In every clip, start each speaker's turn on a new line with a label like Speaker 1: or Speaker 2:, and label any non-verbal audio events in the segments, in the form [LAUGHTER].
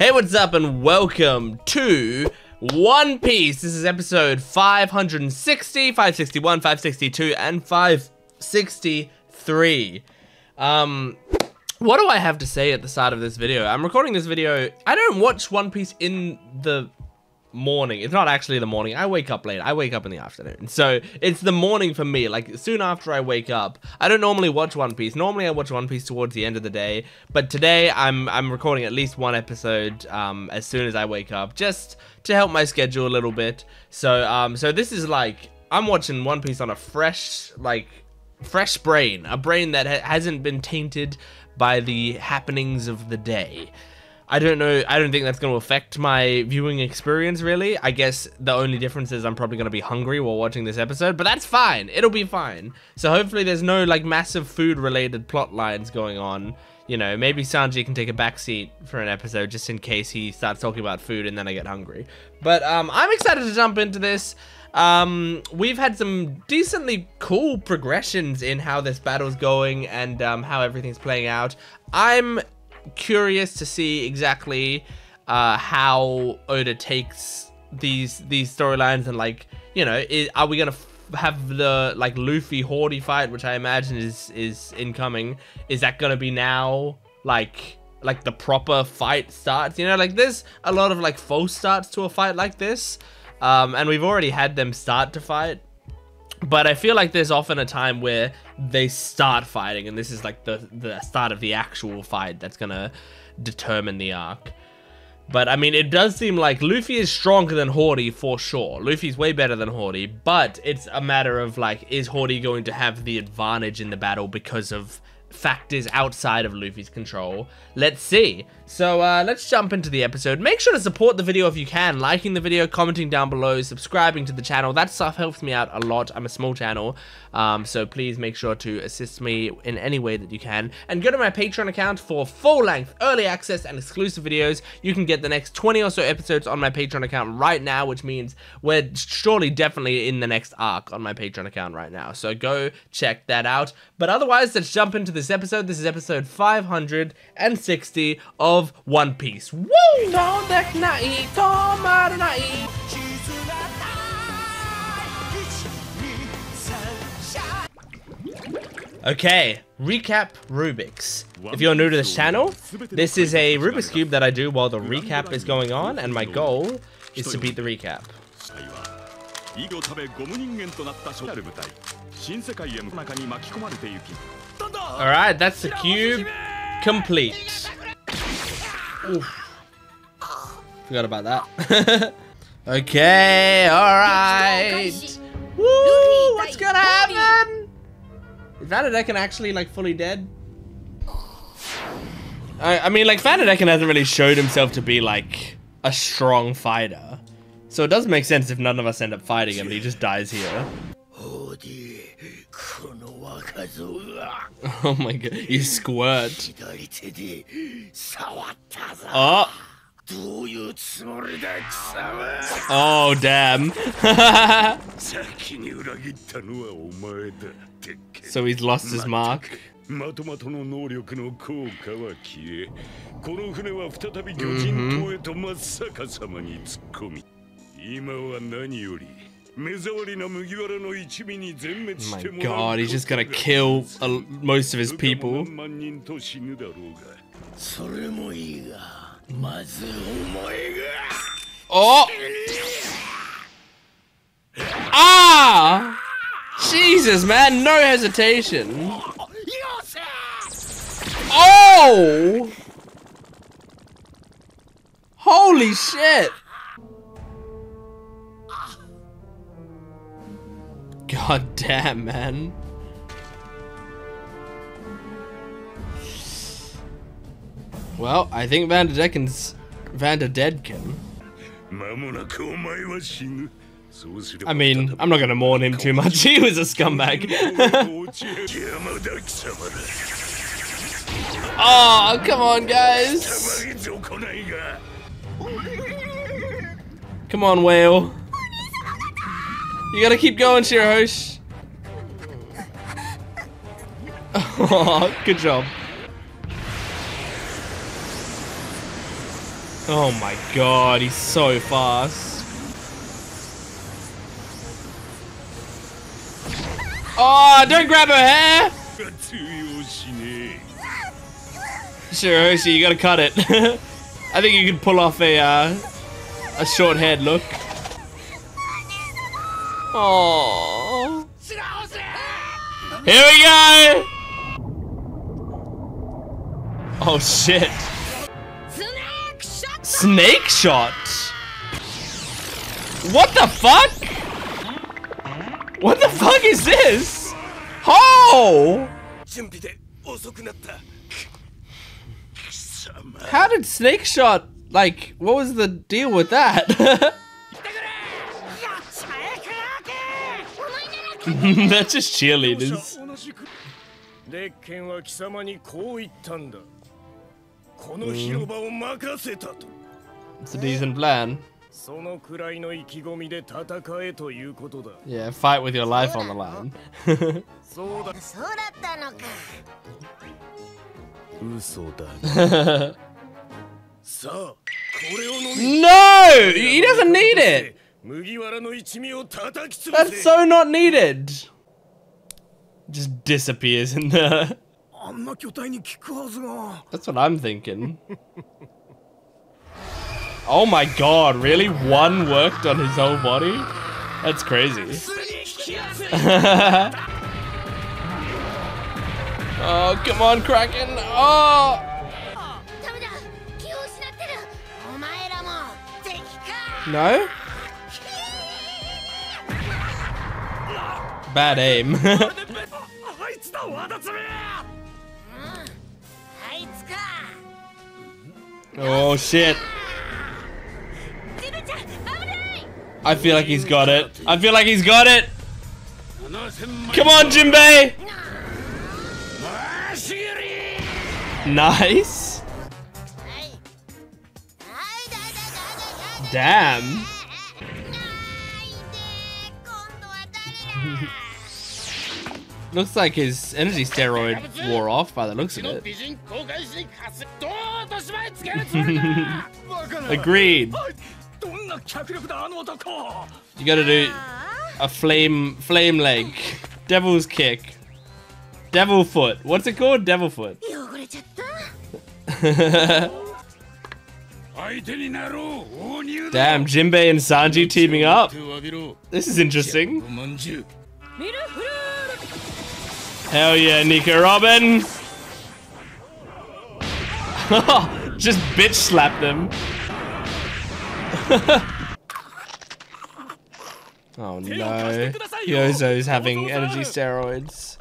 Speaker 1: Hey, what's up, and welcome to One Piece. This is episode 560, 561, 562, and 563. Um, what do I have to say at the start of this video? I'm recording this video. I don't watch One Piece in the morning. It's not actually the morning. I wake up late. I wake up in the afternoon. So it's the morning for me. Like soon after I wake up. I don't normally watch One Piece. Normally I watch One Piece towards the end of the day. But today I'm I'm recording at least one episode um, as soon as I wake up, just to help my schedule a little bit. So um so this is like I'm watching One Piece on a fresh like fresh brain, a brain that ha hasn't been tainted by the happenings of the day. I don't know. I don't think that's going to affect my viewing experience, really. I guess the only difference is I'm probably going to be hungry while watching this episode, but that's fine. It'll be fine. So hopefully there's no, like, massive food-related plot lines going on. You know, maybe Sanji can take a backseat for an episode just in case he starts talking about food and then I get hungry. But um, I'm excited to jump into this. Um, we've had some decently cool progressions in how this battle's going and um, how everything's playing out. I'm curious to see exactly uh, how Oda takes these these storylines and like you know is, are we gonna have the like Luffy Hordy fight which I imagine is is incoming is that gonna be now like like the proper fight starts? You know like there's a lot of like false starts to a fight like this um, and we've already had them start to fight but I feel like there's often a time where they start fighting, and this is like the the start of the actual fight that's gonna determine the arc. But I mean, it does seem like Luffy is stronger than Hordy for sure. Luffy's way better than Hordy, but it's a matter of like, is Hordy going to have the advantage in the battle because of factors outside of Luffy's control. Let's see. So uh, let's jump into the episode. Make sure to support the video if you can, liking the video, commenting down below, subscribing to the channel. That stuff helps me out a lot. I'm a small channel, um, so please make sure to assist me in any way that you can. And go to my Patreon account for full-length, early access, and exclusive videos. You can get the next 20 or so episodes on my Patreon account right now, which means we're surely definitely in the next arc on my Patreon account right now. So go check that out. But otherwise, let's jump into this episode. This is episode 560 of One Piece. Woo! Okay, recap Rubik's. If you're new to this channel, this is a Rubik's Cube that I do while the recap is going on, and my goal is to beat the recap. Alright, that's the cube complete. Oof. Forgot about that. [LAUGHS] okay, alright. Woo, what's gonna happen? Is Vanderdecken actually like fully dead? I, I mean, like Vanderdecken hasn't really showed himself to be like a strong fighter. So it does make sense if none of us end up fighting him and he just dies here. Oh, Oh my god, you squirt. Oh. Oh, damn. [LAUGHS] so he's lost his mark. まとまとの能力の効果は消えこの船は再び魚人島へと真っ逆さまに突っ込み今は何より my god, he's just gonna kill uh, most of his people. Oh! Ah! Jesus, man, no hesitation. Oh! Holy shit! God damn, man. Well, I think Vanderdecken's Vanderdecken. I mean, I'm not gonna mourn him too much. [LAUGHS] He was a scumbag. [LAUGHS] oh, come on, guys. Come on, whale. You gotta keep going, Shirahoshi. Oh, good job. Oh my god, he's so fast. Oh, don't grab her hair! Shirahoshi, you gotta cut it. [LAUGHS] I think you can pull off a, uh, a short haired look. Oh. Here we go! Oh shit. Snake shot? What the fuck? What the fuck is this? Oh! How did snake shot, like, what was the deal with that? [LAUGHS] [LAUGHS] They're just cheerleaders.
Speaker 2: レッケンは貴様にこう言ったんだ。この広場を任せたと。
Speaker 1: It's a decent plan.
Speaker 2: そのくらいの意気込みで戦えということだ。
Speaker 1: Yeah, fight with your life on the line. [LAUGHS]
Speaker 2: そうだ。
Speaker 3: そうだったのか
Speaker 2: 嘘だ。[LAUGHS] さあ、これを飲み。
Speaker 1: no! He doesn't need it! That's so not needed. Just disappears in there. [LAUGHS] That's what I'm thinking. Oh my god, really? One worked on his whole body? That's crazy. [LAUGHS] oh, come on, Kraken. Oh!
Speaker 3: oh
Speaker 1: no? Bad aim. [LAUGHS] oh shit. I feel like he's got it. I feel like he's got it. Come on, Jinbei. Nice. Damn. [LAUGHS] Looks like his energy steroid wore off by the looks of it. [LAUGHS] Agreed. You gotta do a flame flame leg. Devil's kick. Devil foot. What's it called? Devil foot. [LAUGHS] Damn, Jinbei and Sanji teaming up. This is interesting. Hell yeah, Nico Robin! [LAUGHS] Just bitch slap them. [LAUGHS] oh no. Hyozo's having energy steroids.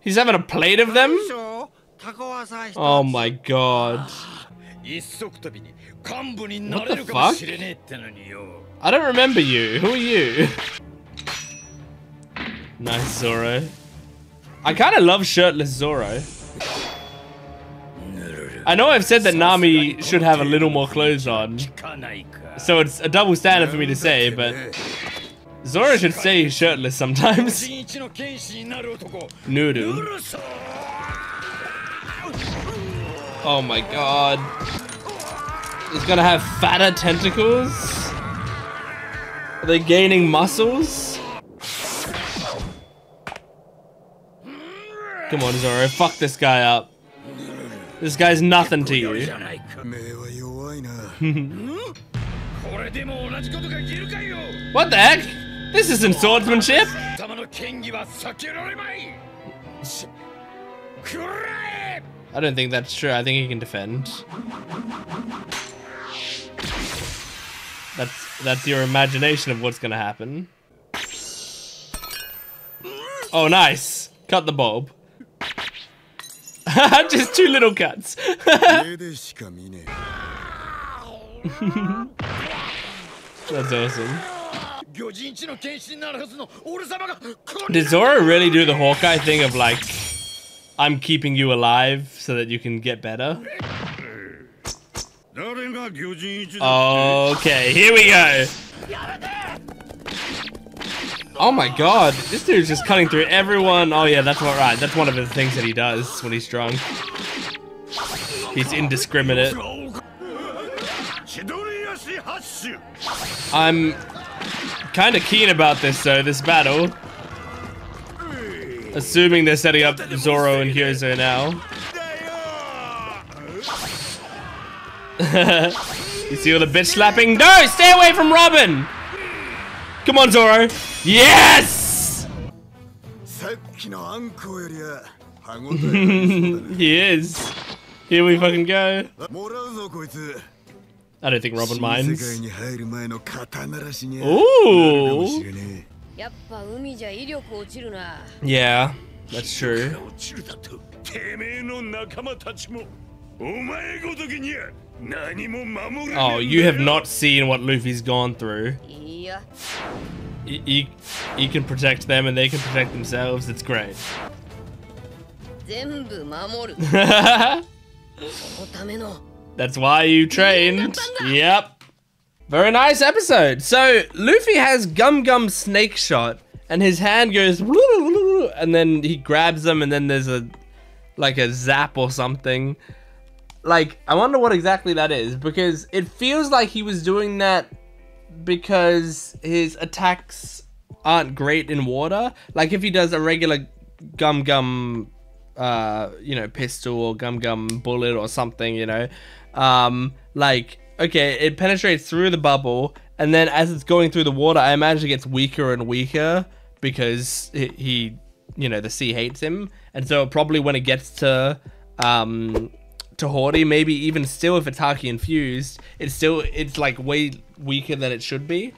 Speaker 1: He's having a plate of them? Oh my god. What the fuck? I don't remember you. Who are you? [LAUGHS] nice, Zoro. I kind of love shirtless Zoro. I know I've said that Nami should have a little more clothes on, so it's a double standard for me to say, but Zoro should stay shirtless sometimes.
Speaker 2: Nuru.
Speaker 1: Oh my god. He's gonna have fatter tentacles? Are they gaining muscles? Come on, Zoro, fuck this guy up. This guy's nothing to you. [LAUGHS] what the heck? This isn't swordsmanship! I don't think that's true. I think he can defend. That's that's your imagination of what's gonna happen. Oh, nice! Cut the bulb. Just two little cuts. [LAUGHS] That's awesome. Did Zoro really do the Hawkeye thing of like, I'm keeping you alive so that you can get better? Okay, here we go. Oh my god, this dude's just cutting through everyone. Oh yeah, that's what right. That's one of the things that he does when he's drunk. He's indiscriminate. I'm kind of keen about this though, this battle. Assuming they're setting up Zoro and Hyozo now. [LAUGHS] you see all the bitch slapping? No! Stay away from Robin! Come on, Zoro! Yes! [LAUGHS]
Speaker 4: さっきのあんこよりは歯応えがありそうだね
Speaker 1: He is. Here we fucking go.
Speaker 4: もらうぞこいつ
Speaker 1: I don't think Robin
Speaker 4: 新世界
Speaker 1: minds.
Speaker 4: に入る前の刀らしにゃ
Speaker 1: おー
Speaker 4: なるかもしれね
Speaker 3: やっぱ海じゃ威力落ちるな
Speaker 1: Yeah, that's true.
Speaker 2: 落ちるだとてめえの仲間たちもお前ごときには何も守れねえんだ
Speaker 1: Oh, you have not seen what Luffy's gone through.
Speaker 3: いや
Speaker 1: you, he can protect them and they can protect themselves. It's great. [LAUGHS] That's why you trained. Yep. Very nice episode. So Luffy has Gum Gum Snake Shot and his hand goes [LAUGHS] and then he grabs them and then there's a like a zap or something. Like I wonder what exactly that is because it feels like he was doing that because his attacks aren't great in water. Like if he does a regular gum gum uh you know pistol or gum gum bullet or something, you know. Um like okay, it penetrates through the bubble and then as it's going through the water, I imagine it gets weaker and weaker because he, he you know, the sea hates him. And so probably when it gets to um to Hordy, maybe even still if it's Haki infused, it's still it's like way weaker than it should be.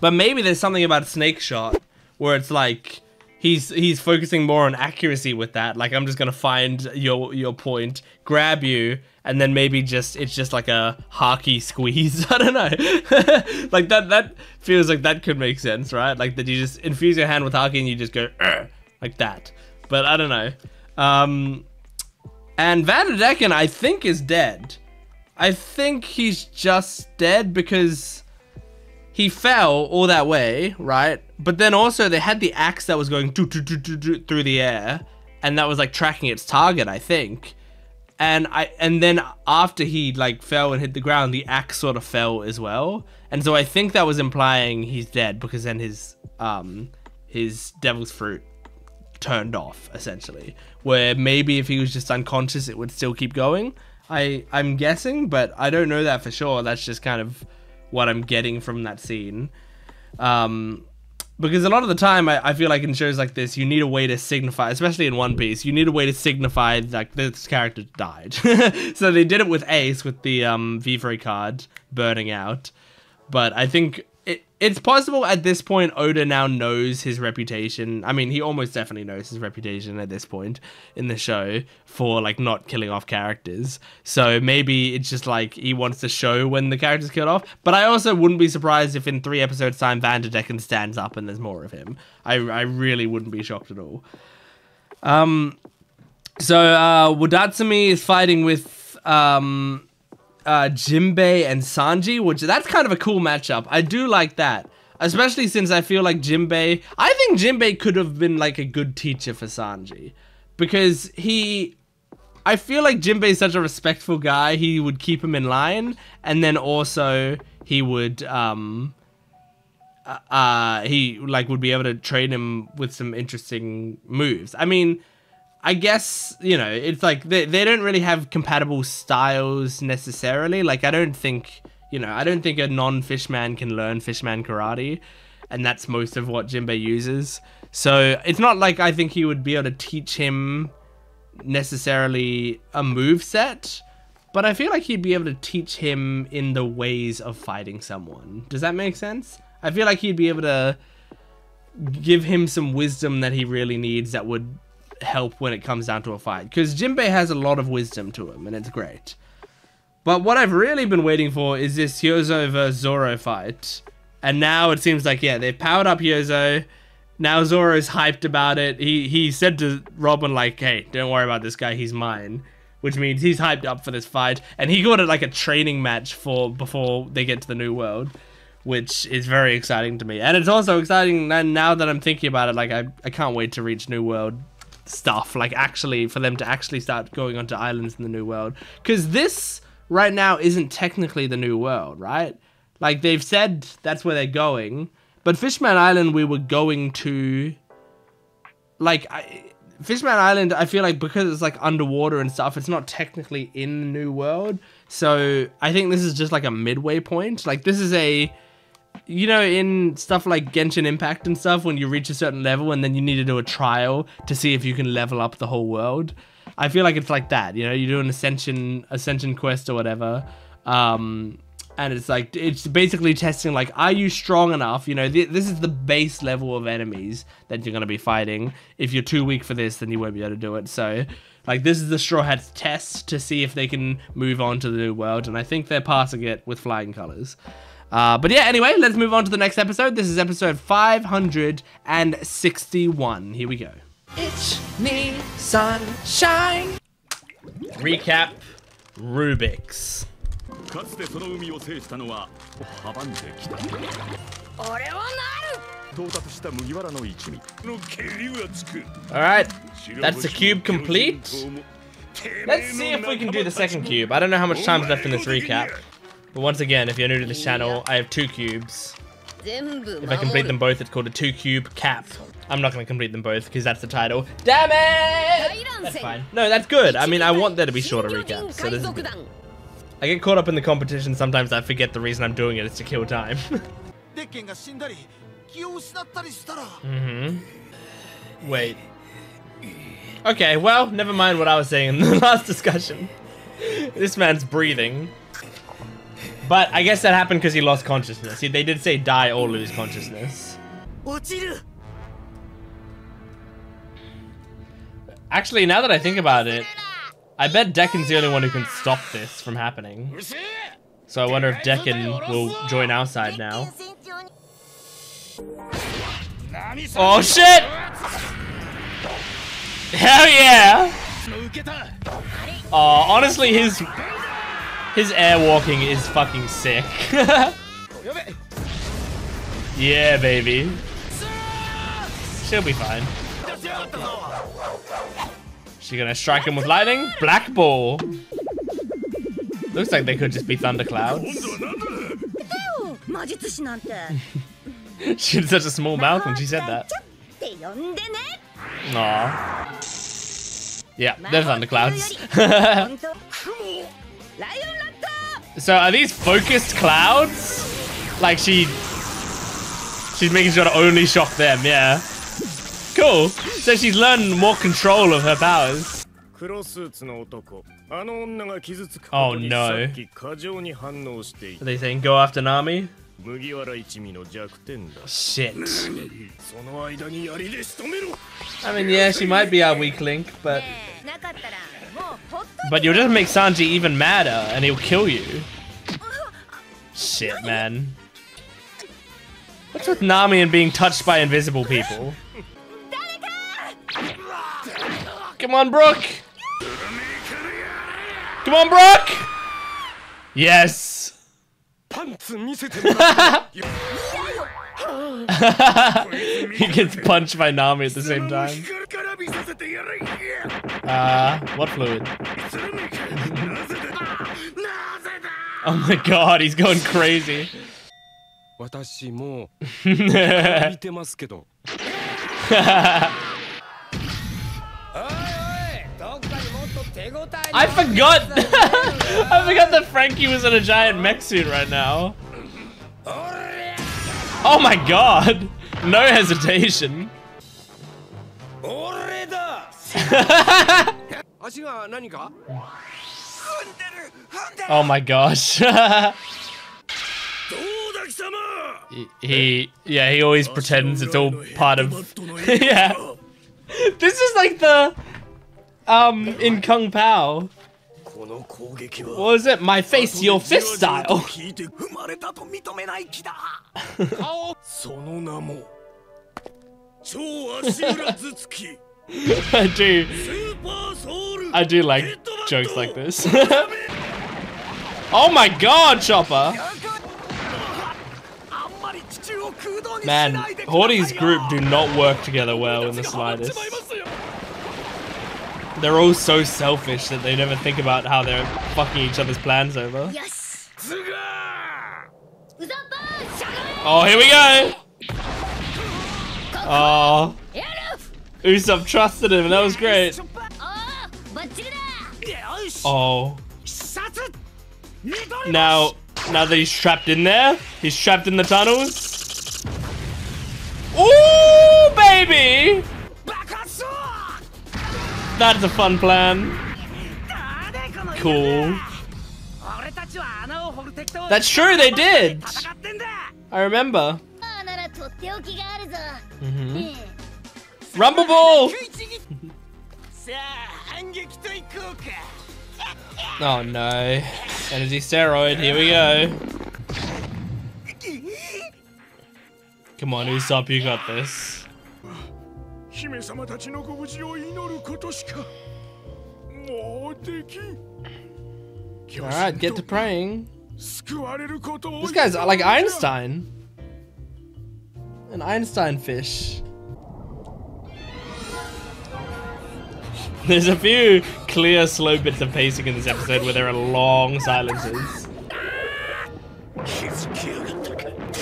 Speaker 1: But maybe there's something about Snake Shot where it's like he's he's focusing more on accuracy with that. Like I'm just gonna find your your point, grab you, and then maybe just it's just like a Haki squeeze. [LAUGHS] I don't know. [LAUGHS] like that that feels like that could make sense, right? Like that you just infuse your hand with Haki and you just go like that. But I don't know. Um, and Vanderdecken, I think, is dead. I think he's just dead because he fell all that way, right? But then also they had the axe that was going through the air, and that was like tracking its target, I think. And I and then after he like fell and hit the ground, the axe sort of fell as well. And so I think that was implying he's dead because then his um his devil's fruit turned off essentially where maybe if he was just unconscious it would still keep going i i'm guessing but i don't know that for sure. That's just kind of what i'm getting from that scene. Um because a lot of the time I, I feel like in shows like this you need a way to signify especially in one piece you need a way to signify like this character died. [LAUGHS] So they did it with ace with the um vivre card burning out. But I think it, it's possible at this point Oda now knows his reputation. I mean, he almost definitely knows his reputation at this point in the show for like not killing off characters. So maybe it's just like he wants to show when the character's killed off. But I also wouldn't be surprised if in three episodes time Vanderdecken stands up and there's more of him. I I really wouldn't be shocked at all. Um, so uh, Wadatsumi is fighting with um uh, Jimbei and Sanji, which that's kind of a cool matchup. I do like that. Especially since I feel like Jimbei, I think Jimbei could have been like a good teacher for Sanji. Because he, I feel like Jimbei is such a respectful guy, he would keep him in line. And then also he would, um, uh, uh, he like would be able to train him with some interesting moves. I mean, I guess, you know, it's like they, they don't really have compatible styles necessarily. Like, I don't think, you know, I don't think a non fishman can learn fishman karate. And that's most of what Jinbei uses. So it's not like I think he would be able to teach him necessarily a move set. But I feel like he'd be able to teach him in the ways of fighting someone. Does that make sense? I feel like he'd be able to give him some wisdom that he really needs that would help when it comes down to a fight. Because Jinbei has a lot of wisdom to him, and it's great. But what I've really been waiting for is this Hyozo vs Zoro fight. And now it seems like, yeah, they've powered up Hyozo. Now Zoro's hyped about it. He he said to Robin, like, hey, don't worry about this guy, he's mine. Which means he's hyped up for this fight. And he got it like a training match for before they get to the new world. Which is very exciting to me. And it's also exciting now that I'm thinking about it, like I, I can't wait to reach New World stuff like actually for them to actually start going onto islands in the new world because this right now isn't technically the new world, right? Like they've said that's where they're going, but Fishman Island we were going to like I, Fishman Island I feel like because it's like underwater and stuff, it's not technically in the new world. So, I think this is just like a midway point. Like this is a you know, in stuff like Genshin Impact and stuff, when you reach a certain level and then you need to do a trial to see if you can level up the whole world. I feel like it's like that. You know, you do an ascension ascension quest or whatever, um, and it's like it's basically testing like, are you strong enough? You know, th- this is the base level of enemies that you're gonna be fighting. If you're too weak for this, then you won't be able to do it. So, like, this is the Straw Hats test to see if they can move on to the new world, and I think they're passing it with flying colors. Uh, but yeah, anyway, let's move on to the next episode. This is episode 561. Here we go.
Speaker 5: It's me, sunshine.
Speaker 1: Recap Rubik's.
Speaker 6: かつてその海を制したのは阻んできた
Speaker 3: 俺はなる
Speaker 6: 到達した麦わらの一味
Speaker 2: の蹴りはつく
Speaker 1: Alright, that's the cube complete. Let's see if we can do the second cube. I don't know how much time's left in this recap. But once again, if you're new to this channel, I have two cubes. If I complete them both, it's called a two-cube cap. I'm not going to complete them both because that's the title. Damn it! That's fine. No, that's good. I mean, I want there to be shorter recaps. So this I get caught up in the competition. Sometimes I forget the reason I'm doing it is to kill time. [LAUGHS]
Speaker 4: mm
Speaker 1: hmm Wait. Okay, well, never mind what I was saying in the [LAUGHS] last discussion. this man's breathing. But I guess that happened because he lost consciousness. See, they did say die or lose consciousness. Actually, now that I think about it, I bet Decken's the only one who can stop this from happening. So I wonder if Decken will join our side now. Oh shit! Hell yeah! Uh, honestly, his his air walking is fucking sick. [LAUGHS] yeah, baby. She'll be fine. She gonna strike him with lightning? Black ball. Looks like they could just be thunderclouds. [LAUGHS] she had such a small mouth when she said that. Aww. Yeah, they're thunderclouds. [LAUGHS] So are these focused clouds? Like she... She's making sure to only shock them, yeah. Cool. So she's learned more control of her powers. Oh,
Speaker 2: oh
Speaker 1: no. Are they saying go after Nami? Shit. I mean, yeah, she might be our weak link, but... But you'll just make Sanji even madder, and he'll kill you. Shit, man. What's with Nami and being touched by invisible people? Come on, Brook! Come on, Brook! Yes! [LAUGHS] he gets punched by Nami at the same time. Uh, what fluid? Oh my god, he's going crazy. [LAUGHS] I forgot [LAUGHS] I forgot that Franky was in a giant mech suit right now. Oh my god! No hesitation. [LAUGHS] Oh my gosh. [LAUGHS]
Speaker 2: he,
Speaker 1: he, yeah, he always pretends it's all part of, [LAUGHS] yeah. This is like the, um, in Kung
Speaker 2: Pow.
Speaker 1: What is it? My face, your fist style. I do. I do like jokes like this. [LAUGHS] oh my god, Chopper! Man, Hordy's group do not work together well in the slightest. They're all so selfish that they never think about how they're fucking each other's plans over. Oh, here we go! Oh. Usopp trusted him, and that was great. Oh. Now, now that he's trapped in there, he's trapped in the tunnels. Ooh, baby! That's a fun plan. Cool. That's true, they did. I remember. Mm
Speaker 3: -hmm.
Speaker 1: Rumble Ball! oh no. Energy steroid, here we go. Come on, Usopp, you got this. Alright, get to praying. This guy's like Einstein. An Einstein fish. There's a few clear, slow bits of pacing in this episode where there are long silences.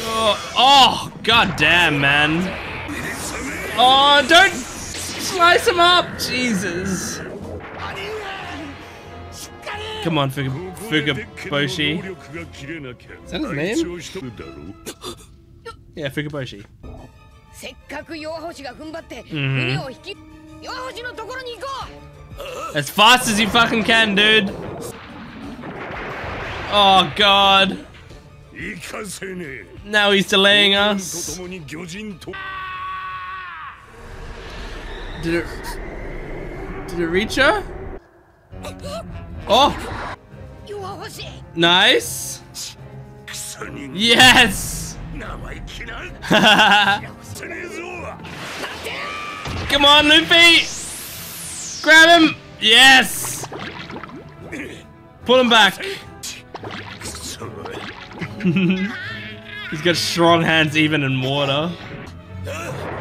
Speaker 1: Oh, oh god damn, man. Oh, don't slice him up, Jesus. Come on, Fuga, Fugaboshi. Is that his name? Yeah, Fugaboshi.
Speaker 3: せっ
Speaker 1: as fast as you fucking can, dude. Oh, God. Now he's delaying us. Did it... Did it reach her? Oh! Nice! Yes! [LAUGHS] Come on, Luffy! Grab him! Yes! Pull him back. [LAUGHS] He's got strong hands even in water. [LAUGHS]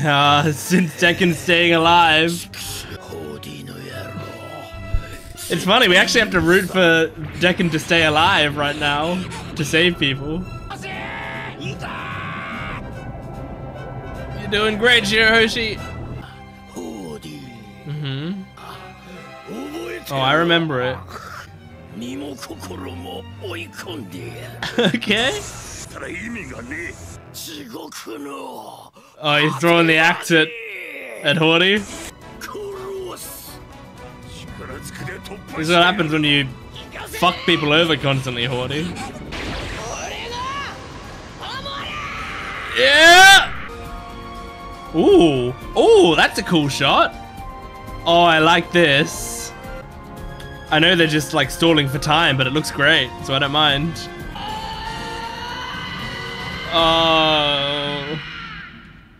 Speaker 1: Ah, uh, since Decken's staying alive. It's funny, we actually have to root for Decken to stay alive right now to save people. You're doing great, Shirahoshi.
Speaker 2: Mm-hmm.
Speaker 1: Oh, I remember it. [LAUGHS] okay. Oh, he's throwing the axe at, at
Speaker 2: Hordy.
Speaker 1: This is what happens when you fuck people over constantly, Hordy. [LAUGHS] Yeah! Ooh. Ooh, that's a cool shot. Oh, I like this. I know they're just like stalling for time, but it looks great, so I don't mind. Oh.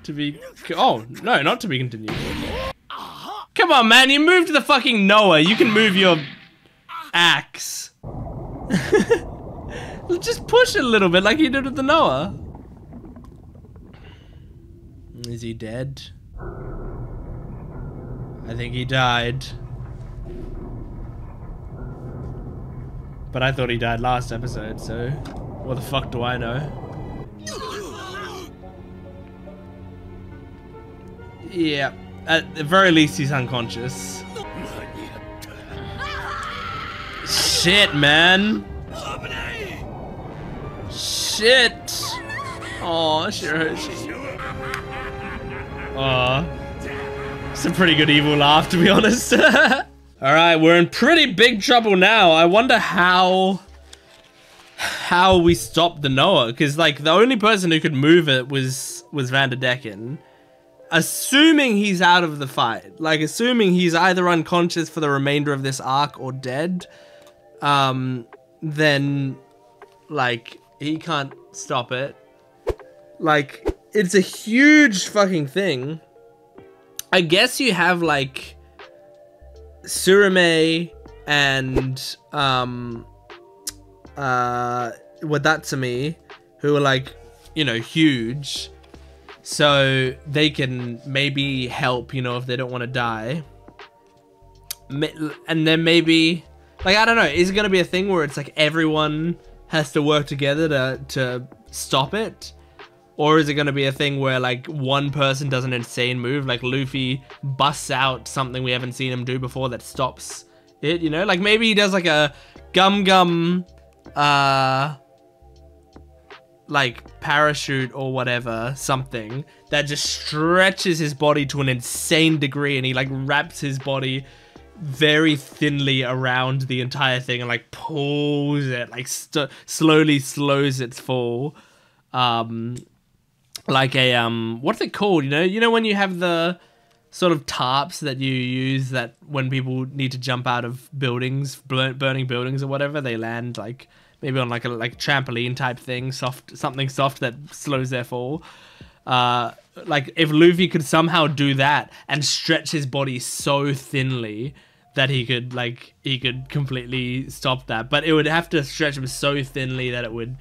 Speaker 1: To be. Oh, no, not to be continued. Come on, man, you moved the fucking Noah. You can move your axe. [LAUGHS] Just push it a little bit like you did with the Noah. Is he dead? I think he died. But I thought he died last episode, so what the fuck do I know? Yeah, at the very least he's unconscious. Shit, man. Shit. Oh, Shirahoshi. Aw. It's a pretty good evil laugh, to be honest. [LAUGHS] Alright, we're in pretty big trouble now. I wonder how... How we stopped the Noah. Because, like, the only person who could move it was, was Vanderdecken. Assuming he's out of the fight. Like, assuming he's either unconscious for the remainder of this arc or dead. Um, then, like, he can't stop it. Like, it's a huge fucking thing. I guess you have like Surume and um uh Wadatsumi who are like, you know, huge. so they can maybe help. You know, if they don't want to die. And then maybe, like I don't know, is it gonna be a thing where it's like everyone has to work together to to stop it? Or is it going to be a thing where like one person does an insane move, like Luffy busts out something we haven't seen him do before that stops it, you know? Like maybe he does like a gum gum uh like parachute or whatever, something that just stretches his body to an insane degree and he like wraps his body very thinly around the entire thing and like pulls it, like slowly slows its fall. Um like a um what's it called you know you know when you have the sort of tarps that you use that when people need to jump out of buildings bur- burning buildings or whatever they land like maybe on like a like trampoline type thing soft something soft that slows their fall uh like if luffy could somehow do that and stretch his body so thinly that he could like he could completely stop that but it would have to stretch him so thinly that it would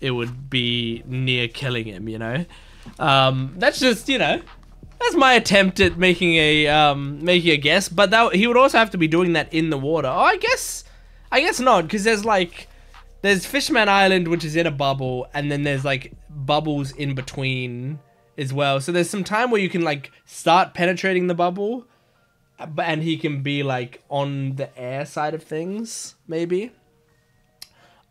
Speaker 1: it would be near killing him, you know. Um, that's just you know, that's my attempt at making a um, making a guess. But that he would also have to be doing that in the water. Oh, I guess, I guess not, because there's like, there's Fishman Island, which is in a bubble, and then there's like bubbles in between as well. So there's some time where you can like start penetrating the bubble, uh, and he can be like on the air side of things, maybe.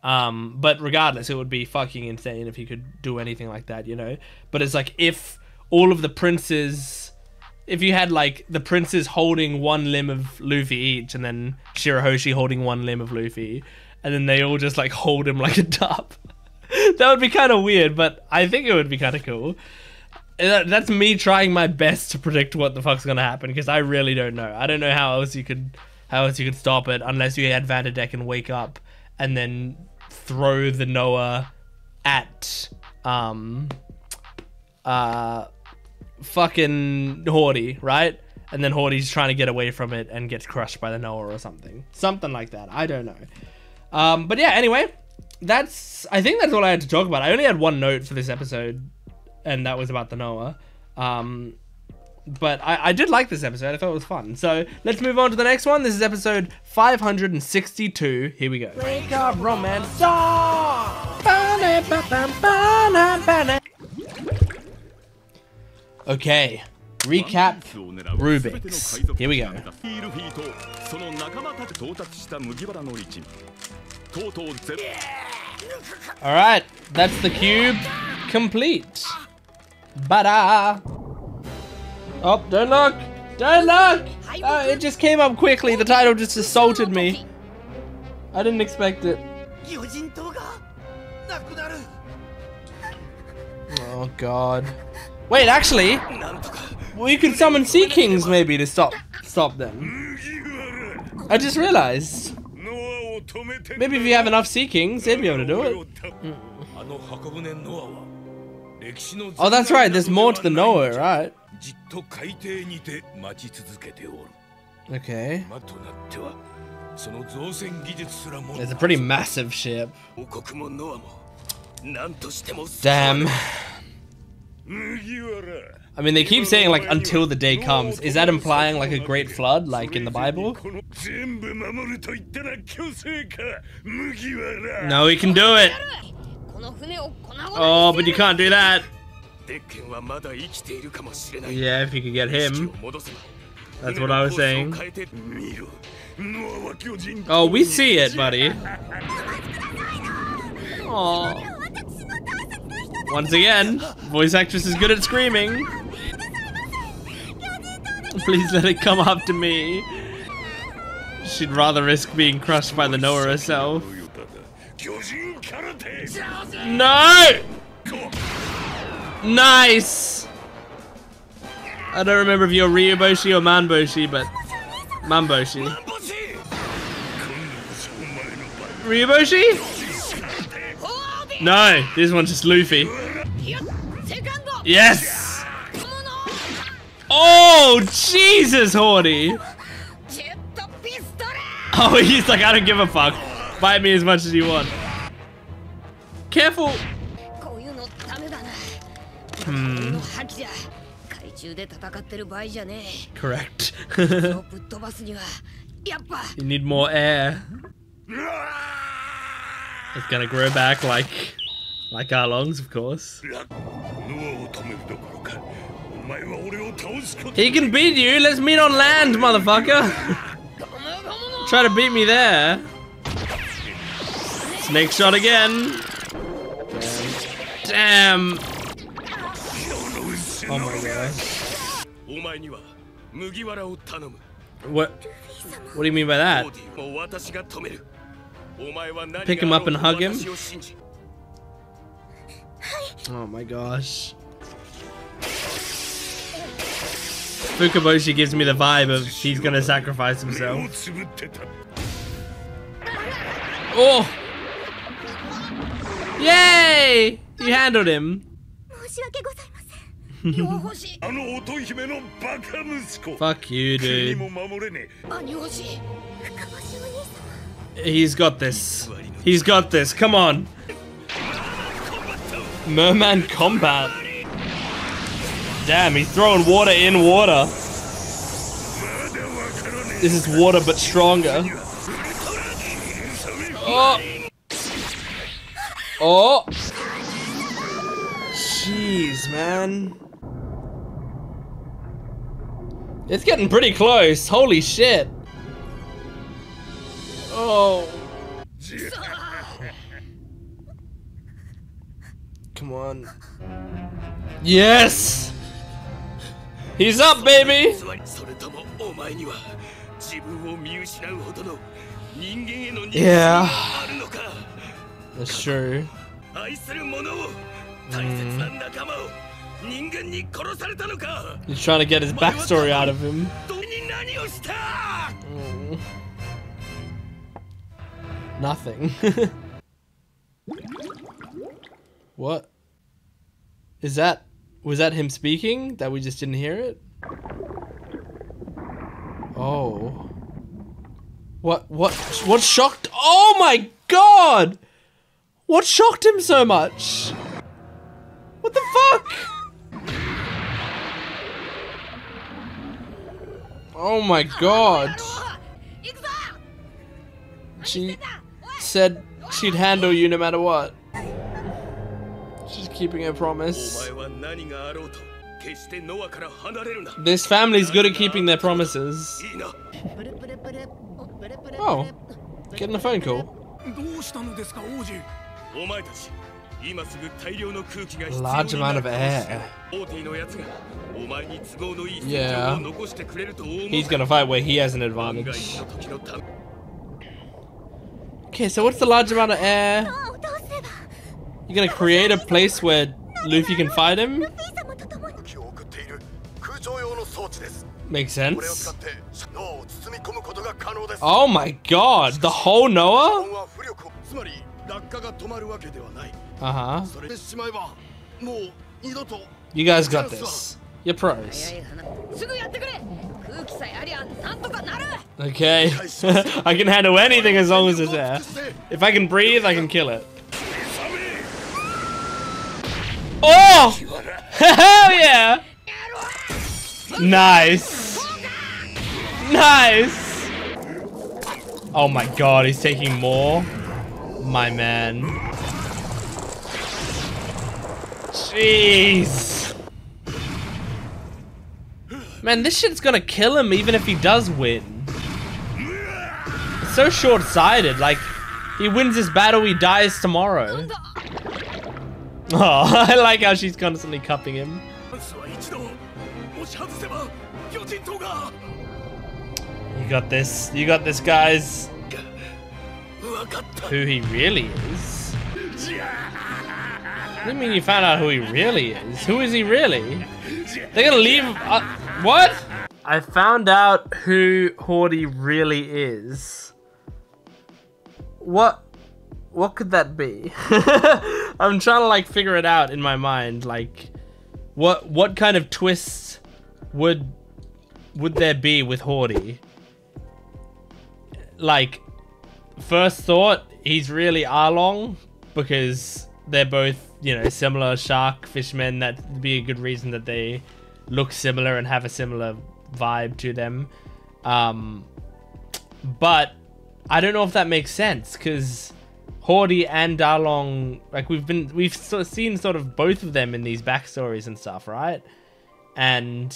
Speaker 1: Um, but regardless, it would be fucking insane if he could do anything like that, you know. But it's like if all of the princes, if you had like the princes holding one limb of Luffy each, and then Shirahoshi holding one limb of Luffy, and then they all just like hold him like a dub, [LAUGHS] that would be kind of weird. But I think it would be kind of cool. That- That's me trying my best to predict what the fuck's gonna happen because I really don't know. I don't know how else you could how else you could stop it unless you had Vanderdecken wake up and then throw the Noah at um uh fucking Hordy, right? And then Hordy's trying to get away from it and gets crushed by the Noah or something. Something like that. I don't know. Um but yeah, anyway, that's I think that's all I had to talk about. I only had one note for this episode and that was about the Noah. Um but I, I did like this episode. I thought it was fun. So let's move on to the next one. This is episode 562. Here we go. Wake up, romance song. Okay. Recap. Rubik's. Here we go.
Speaker 6: ルフィとその仲間たち到達した麦わらの一味とうとうゼ
Speaker 1: Alright. That's the cube complete. Bada. Oh, don't look! Don't look! Uh, it just came up quickly. The title just assaulted me. I didn't expect it. Oh god. Wait, actually, we could summon sea kings maybe to stop stop them. I just realized. Maybe if you have enough sea kings, they'd be able to do it.
Speaker 2: Hmm.
Speaker 1: Oh, that's right. There's more to the Noah, right?
Speaker 2: じっと海底にて待ち続けておる
Speaker 1: Okay.
Speaker 2: 今となってはその造船技術すらも
Speaker 1: It's a pretty massive ship.
Speaker 2: 王国もノアも何としても
Speaker 1: Damn.
Speaker 2: 麦わら
Speaker 1: I mean, they keep saying like until the day comes. Is that implying like a great flood, like in the Bible?
Speaker 2: この全部守ると言ったら虚勢か麦わら
Speaker 1: No, we can do it. [LAUGHS]
Speaker 3: この船を粉々に
Speaker 1: Oh, but you can't do that. Yeah, if you could get him. That's what I was saying. Oh, we see it, buddy. Aww. Once again, voice actress is good at screaming. Please let it come up to me. She'd rather risk being crushed by the Noah herself. No! Nice! I don't remember if you're Ryuboshi or Manboshi, but... Manboshi. Ryuboshi? No, this one's just Luffy. Yes! Oh, Jesus,
Speaker 3: Horny!
Speaker 1: Oh, [LAUGHS] he's like, I don't give a fuck. Bite me as much as you want. Careful!
Speaker 3: Hmm.
Speaker 1: Correct. you need more air. It's gonna grow back like, like our lungs, of course. He can beat you. Let's meet on land, motherfucker. Try to beat me there. Snake shot again. Damn. Oh my god. What? What do you mean by that? Pick him up and hug him? Oh my gosh. Fukaboshi gives me the vibe of he's gonna sacrifice himself. Oh! Yay! You handled him.
Speaker 2: あの乙姫のバカ息子
Speaker 1: Fuck you,
Speaker 2: 国
Speaker 1: dude.
Speaker 2: も守れね
Speaker 3: 兄星深星お兄様
Speaker 1: He's got this. He's got this. Come on. Merman combat. Damn, he's throwing water in water. This is water but stronger. Oh. Oh. Jeez, man. It's getting pretty close. Holy shit. Oh. Come on. Yes! He's up, baby! Yeah. That's true.
Speaker 2: Mm.
Speaker 1: He's trying to get his backstory out of him.
Speaker 2: Mm.
Speaker 1: Nothing. [LAUGHS] what? Is that... Was that him speaking? That we just didn't hear it? Oh. What, what, what shocked? Oh my god! What shocked him so much? What the fuck? Oh my god. She said she'd handle you no matter what. She's keeping her promise. This family's good at keeping their promises.
Speaker 3: Oh,
Speaker 1: oh. getting a phone call.
Speaker 2: どうしたのですか王子お前たち今すぐ大量の空気が
Speaker 1: A
Speaker 2: 必要
Speaker 1: large
Speaker 2: にな
Speaker 1: amount
Speaker 2: る
Speaker 1: of
Speaker 2: かもしれない
Speaker 1: air.
Speaker 2: オーティのやつがお前に都合のいい
Speaker 1: Yeah.
Speaker 2: 戦場を残してくれると思う
Speaker 1: He's gonna fight where he has an
Speaker 2: 万が
Speaker 1: advantage.
Speaker 2: 一の時のため
Speaker 1: Okay, so what's the large amount of air?
Speaker 3: ノアをどうすれば
Speaker 1: You're gonna create a place where Luffy can fight him?
Speaker 3: ルフィ様と共に
Speaker 4: 気を送っている空調用の装置です
Speaker 1: Makes
Speaker 4: これを使
Speaker 1: sense.
Speaker 4: って脳を包み込むことが可能です
Speaker 1: Oh my god, the whole
Speaker 4: 日
Speaker 1: Noah? Uh huh. You guys got this.
Speaker 3: Your prize. pros.
Speaker 1: Okay. [LAUGHS] I can handle anything as long as it's there. If I can breathe, I can kill it. Oh! [LAUGHS] Hell yeah! Nice. Nice. Oh my god, he's taking more. My man. Jeez. Man, this shit's gonna kill him even if he does win. So short-sighted, like, he wins this battle, he dies tomorrow. [LAUGHS] Oh, I like how she's constantly cupping him. You got this. You got this, guys. Who he really is. What do you mean you found out who he really is? Who is he really? They're gonna leave. Uh, what? I found out who Hordy really is. What? What could that be? [LAUGHS] I'm trying to like figure it out in my mind. Like, what what kind of twists would would there be with Hordy? Like, first thought, he's really Arlong because they're both, you know, similar shark fishermen. That'd be a good reason that they look similar and have a similar vibe to them. Um, but I don't know if that makes sense because Hordy and Arlong, like we've been, we've sort of seen sort of both of them in these backstories and stuff, right? And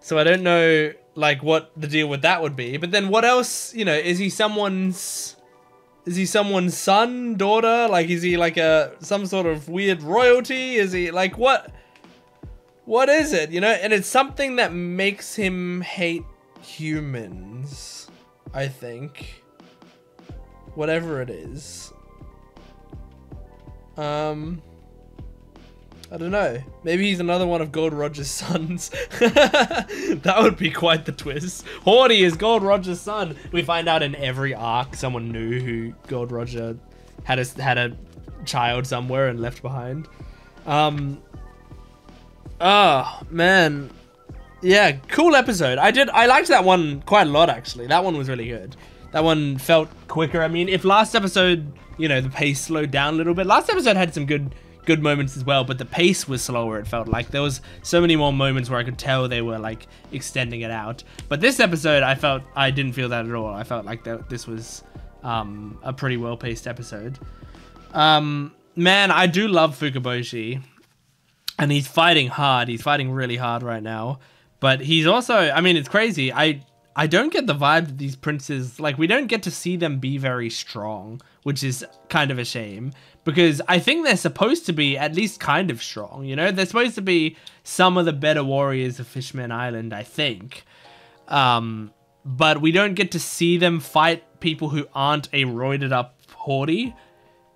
Speaker 1: so I don't know like what the deal with that would be. But then what else, you know, is he someone's is he someone's son, daughter? Like is he like a some sort of weird royalty? Is he like what what is it? You know, and it's something that makes him hate humans, I think. Whatever it is. Um I don't know. Maybe he's another one of Gold Roger's sons. [LAUGHS] that would be quite the twist. Hordy is Gold Roger's son. We find out in every arc someone knew who Gold Roger had a had a child somewhere and left behind. Um. Oh man, yeah, cool episode. I did. I liked that one quite a lot actually. That one was really good. That one felt quicker. I mean, if last episode, you know, the pace slowed down a little bit. Last episode had some good good moments as well, but the pace was slower. It felt like there was so many more moments where I could tell they were like extending it out. But this episode, I felt I didn't feel that at all. I felt like that this was um, a pretty well paced episode. Um, man, I do love Fukaboshi, and he's fighting hard. He's fighting really hard right now. But he's also, I mean, it's crazy. I I don't get the vibe that these princes like we don't get to see them be very strong, which is kind of a shame because I think they're supposed to be at least kind of strong, you know? They're supposed to be some of the better warriors of Fishman Island, I think. Um, but we don't get to see them fight people who aren't a roided up Hordy.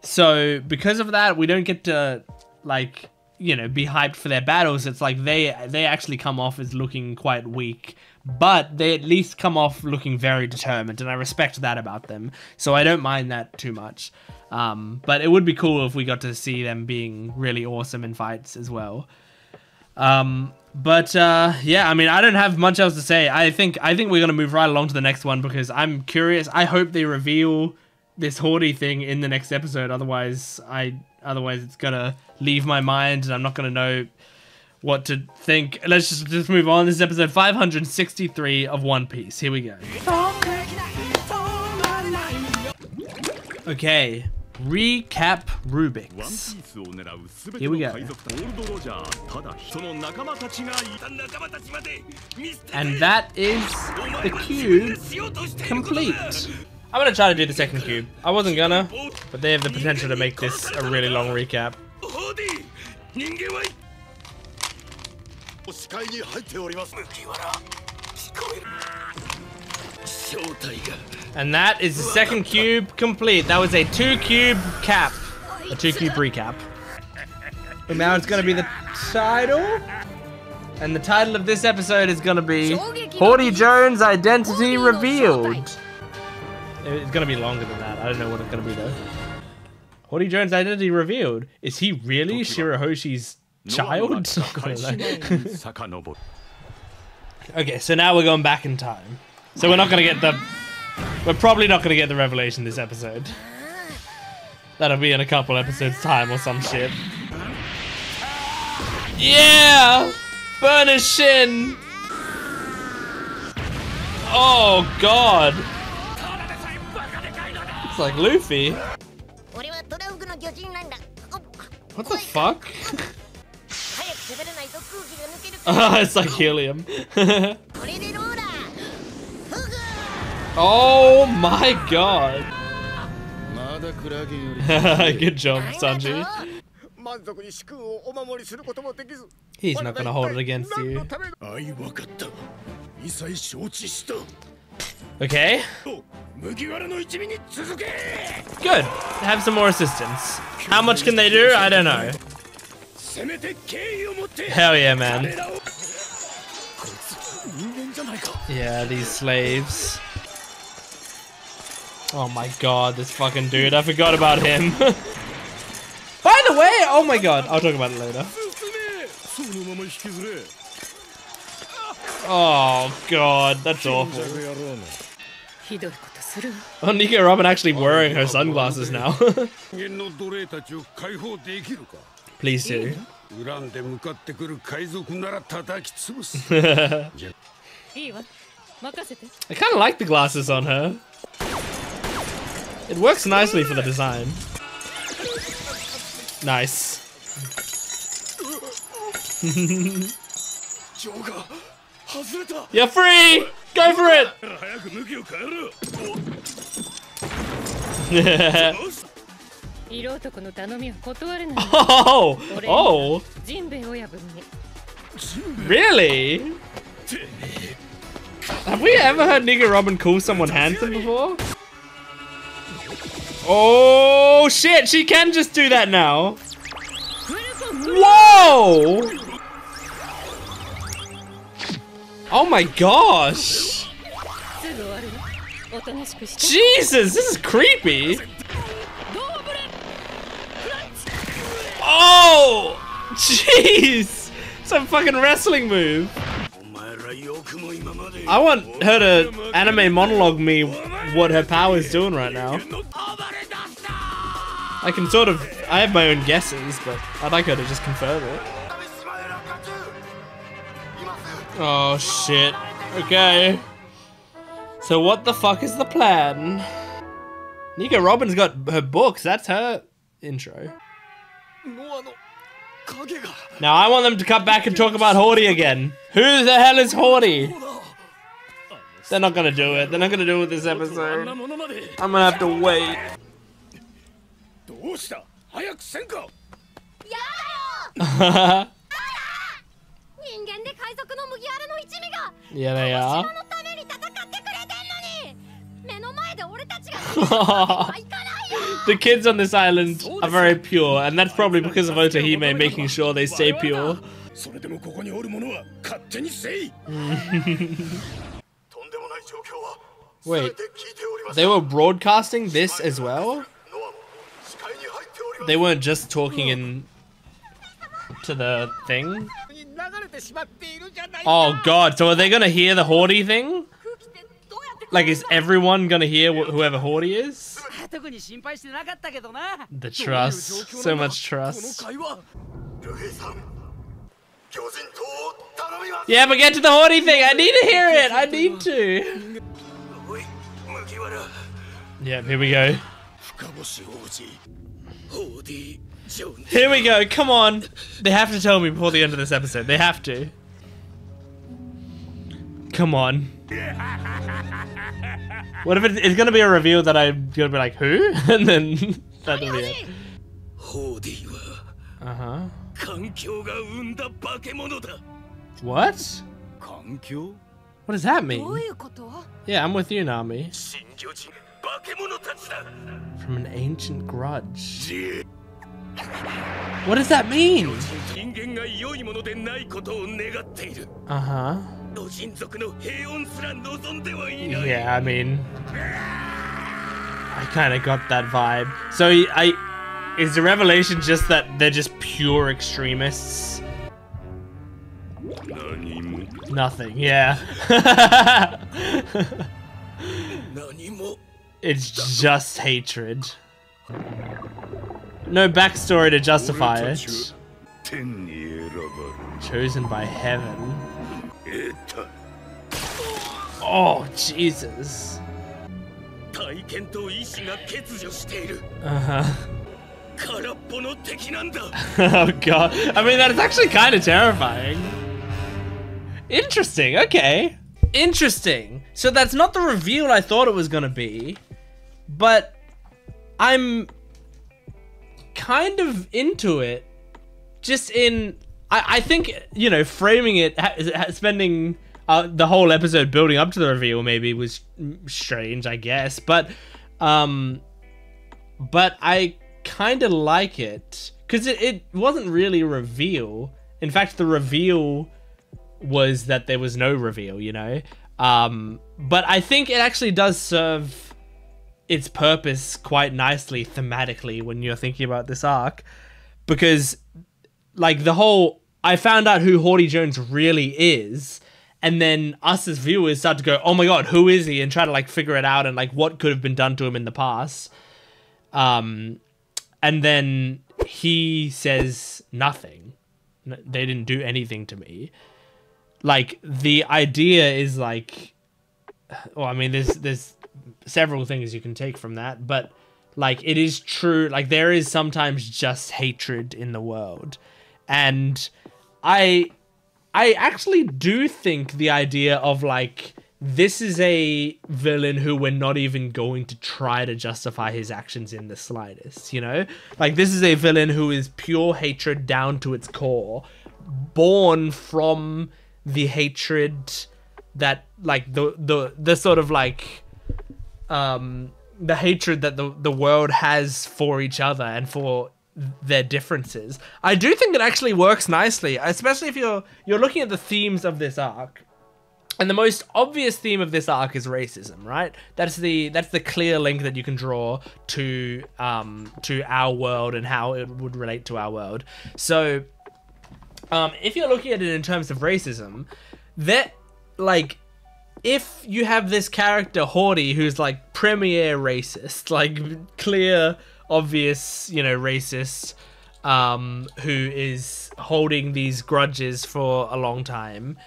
Speaker 1: So because of that, we don't get to like, you know, be hyped for their battles. It's like they they actually come off as looking quite weak, but they at least come off looking very determined, and I respect that about them. So I don't mind that too much. Um, but it would be cool if we got to see them being really awesome in fights as well. Um, but uh, yeah, I mean, I don't have much else to say. I think I think we're gonna move right along to the next one because I'm curious. I hope they reveal this Hordy thing in the next episode. Otherwise, I otherwise it's gonna leave my mind and I'm not gonna know what to think. Let's just just move on. This is episode 563 of One Piece. Here we go. Okay, recap Rubik's. Here we go. And that is the cube complete. I'm gonna try to do the second cube. I wasn't gonna, but they have the potential to make this a really long recap. And that is the second cube complete. That was a two cube cap. A two cube recap. But now it's going to be the title. And the title of this episode is going to be Hordy Jones Identity Revealed. It's going to be longer than that. I don't know what it's going to be though. Hordy Jones Identity Revealed. Is he really Shirahoshi's child? [LAUGHS] [LAUGHS] [LAUGHS] okay, so now we're going back in time. So we're not going to get the we're probably not gonna get the revelation this episode. That'll be in a couple episodes time or some shit. Yeah! Burnish Shin! Oh god! It's like Luffy. What the fuck? oh, [LAUGHS] [LAUGHS] [LAUGHS] it's like helium. Oh my god. [LAUGHS] Good job, Sanji. He's not gonna hold it against you. Okay. Good. Have some more assistance. How much can they do? I don't know. Hell yeah, man. Yeah, these slaves. Oh my god, this fucking dude. I forgot about him. [LAUGHS] By the way, oh my god. I'll talk about it later. Oh god, that's awful. Oh, Nico Robin actually wearing her sunglasses now. [LAUGHS] Please do. [LAUGHS] I kind of like the glasses on her. It works nicely for the design. Nice. You're free! Go for it! [LAUGHS] oh! Oh! Really? Have we ever heard Nico Robin call someone handsome before? Oh, shit. She can just do that now. Whoa! Oh my gosh! Jesus, this is creepy! Oh! Jeez! Some fucking wrestling move! I want her to anime monologue me what her power is doing right now. I can sort of, I have my own guesses, but I'd like her to just confirm it. Oh shit. Okay. So what the fuck is the plan? Nico Robin's got her books, that's her intro. Now I want them to come back and talk about Hordy again. Who the hell is Hordy? They're not gonna do it. They're not gonna do it this episode. I'm gonna have to wait. yeah, they are. [LAUGHS] the kids on this island are very pure, and that's probably because of Otohime making sure they stay pure. [LAUGHS] Wait, [LAUGHS] they were broadcasting this as well? They weren't just talking in to the thing? Oh god, so are they gonna hear the Hordy thing? Like, is everyone gonna hear wh whoever Hordy is?
Speaker 7: 特に心配してなかったけどな。
Speaker 1: The trust, so much trust. Yeah, but get to the Hordy thing. I need to hear it. I need to. Yeah, here we go. Here we go. Come on. They have to tell me before the end of this episode. They have to. Come on. [LAUGHS] What if it, it's gonna be a reveal that I'm gonna be like, who? [LAUGHS] and then [LAUGHS] that'll be it. Uh huh. What? What does that mean? Yeah, I'm with you, Nami. From an ancient grudge. What does that mean? Uh huh. Yeah, I mean, I kind of got that vibe. So I, is the revelation just that they're just pure extremists? Nothing. Yeah. [LAUGHS] it's just hatred. No backstory to justify it. Chosen by heaven. Oh, Jesus.
Speaker 2: Uh-huh. [LAUGHS] [LAUGHS]
Speaker 1: oh, God. I mean, that's actually kind of terrifying. Interesting. Okay. Interesting. So that's not the reveal I thought it was going to be, but I'm kind of into it. Just in, I, I think, you know, framing it, spending uh, the whole episode building up to the reveal maybe was strange, I guess, but um, but I kind of like it because it, it wasn't really a reveal. In fact, the reveal was that there was no reveal, you know. Um, but I think it actually does serve its purpose quite nicely thematically when you're thinking about this arc, because like the whole I found out who Hordy Jones really is, and then us as viewers start to go, "Oh my god, who is he?" and try to like figure it out and like what could have been done to him in the past. Um, and then he says nothing. They didn't do anything to me. Like the idea is like, well, I mean, there's there's several things you can take from that, but like it is true. Like there is sometimes just hatred in the world, and I I actually do think the idea of like this is a villain who we're not even going to try to justify his actions in the slightest, you know? Like this is a villain who is pure hatred down to its core, born from the hatred that like the the the sort of like um the hatred that the the world has for each other and for their differences. I do think it actually works nicely, especially if you're you're looking at the themes of this arc. And the most obvious theme of this arc is racism, right? That's the that's the clear link that you can draw to um to our world and how it would relate to our world. So um if you're looking at it in terms of racism, that like if you have this character Hordy who's like premier racist, [LAUGHS] like clear, obvious, you know, racist, um, who is holding these grudges for a long time,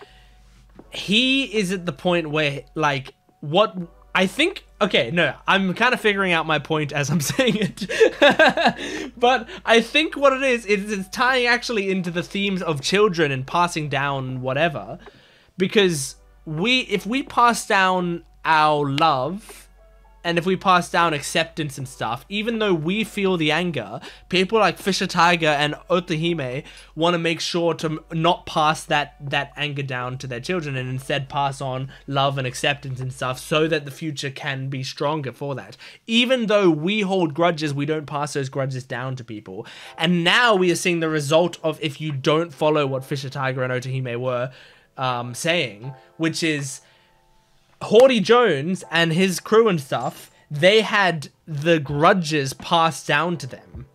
Speaker 1: he is at the point where like what I think okay, no, I'm kind of figuring out my point as I'm [LAUGHS] saying it. [LAUGHS] but I think what it is is it's tying actually into the themes of children and passing down whatever because we if we pass down our love and if we pass down acceptance and stuff, even though we feel the anger, people like Fisher Tiger and Otohime want to make sure to not pass that that anger down to their children and instead pass on love and acceptance and stuff so that the future can be stronger for that. Even though we hold grudges, we don't pass those grudges down to people. And now we are seeing the result of if you don't follow what Fisher Tiger and Otohime were um, saying, which is Hordy Jones and his crew and stuff, they had the grudges passed down to them.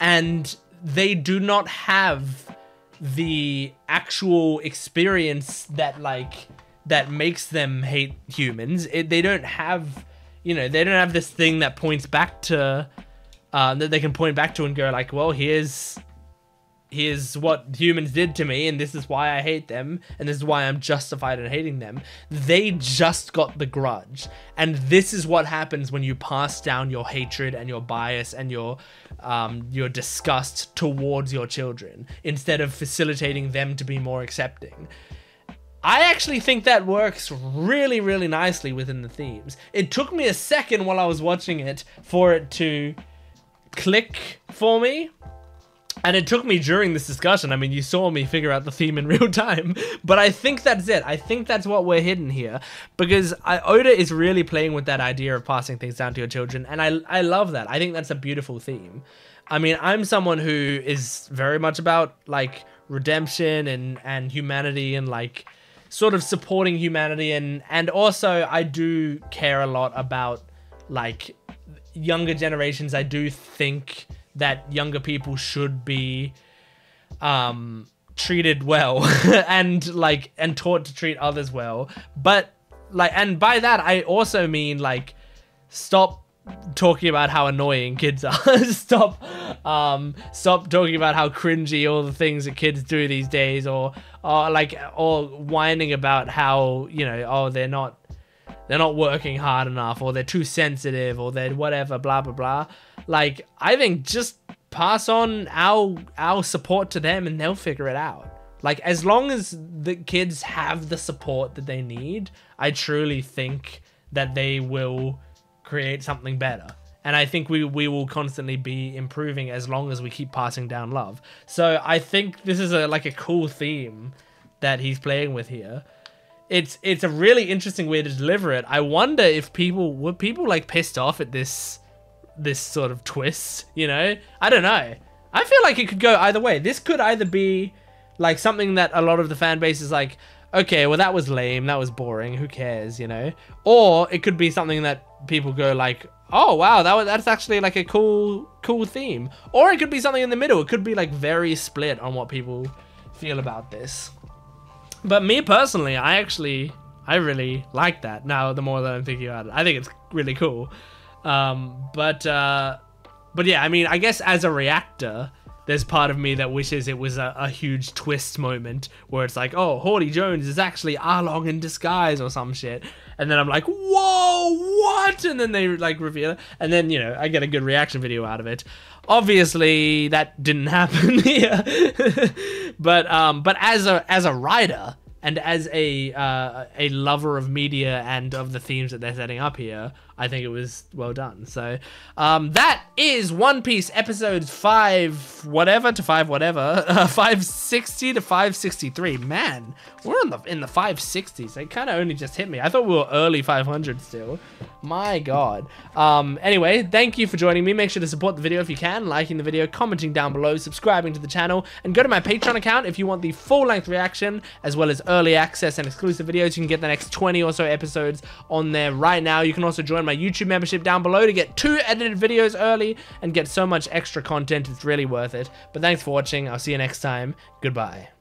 Speaker 1: And they do not have the actual experience that like that makes them hate humans. It, they don't have, you know, they don't have this thing that points back to uh, that they can point back to and go like, well, here's here's what humans did to me and this is why I hate them and this is why I'm justified in hating them. They just got the grudge. And this is what happens when you pass down your hatred and your bias and your um, your disgust towards your children instead of facilitating them to be more accepting. I actually think that works really, really nicely within the themes. It took me a second while I was watching it for it to click for me and it took me during this discussion. I mean, you saw me figure out the theme in [LAUGHS] real time, but I think that's it. I think that's what we're hidden here because I, Oda is really playing with that idea of passing things down to your children, and I I love that. I think that's a beautiful theme. I mean, I'm someone who is very much about like redemption and and humanity and like sort of supporting humanity and and also I do care a lot about like younger generations. I do think that younger people should be um treated well [LAUGHS] and like and taught to treat others well. But like and by that i also mean like stop talking about how annoying kids are. [LAUGHS] Stop um stop talking about how cringy all the things that kids do these days or or like or whining about how you know oh they're not they're not working hard enough or they're too sensitive or they're whatever blah blah blah like i think just pass on our our support to them and they'll figure it out. Like as long as the kids have the support that they need i truly think that they will create something better. And i think we we will constantly be improving as long as we keep passing down love. So i think this is a like a cool theme that he's playing with here. It's it's a really interesting way to deliver it. I wonder if people were people like pissed off at this this sort of twist, you know? I don't know. I feel like it could go either way. This could either be like something that a lot of the fan base is like, okay, well that was lame, that was boring, who cares, you know? Or it could be something that people go like, oh wow, that was, that's actually like a cool cool theme. Or it could be something in the middle. It could be like very split on what people feel about this. But me personally, I actually I really like that. Now the more that I'm thinking about it, I think it's really cool. Um, but uh, but yeah, I mean, I guess as a reactor, there's part of me that wishes it was a, a huge twist moment where it's like, oh, Hordy Jones is actually Arlong in disguise or some shit. And then I'm like, whoa, what? And then they like reveal it. And then, you know, I get a good reaction video out of it. Obviously, that didn't [LAUGHS] happen here. but um, but as a as a writer, and as a uh, a lover of media and of the themes that they're setting up here, I think it was well done. So um, that is One Piece episode five whatever to five whatever, [LAUGHS] uh, five sixty to five sixty three. Man, we're in the in the five sixties. It kind of only just hit me. I thought we were early five hundred still. My God. Um, anyway, thank you for joining me. Make sure to support the video if you can, liking the video, commenting down below, subscribing to the channel, and go to my Patreon account if you want the full length reaction as well as early access and exclusive videos. You can get the next 20 or so episodes on there right now. You can also join my YouTube membership down below to get two edited videos early and get so much extra content. It's really worth it. But thanks for watching. I'll see you next time. Goodbye.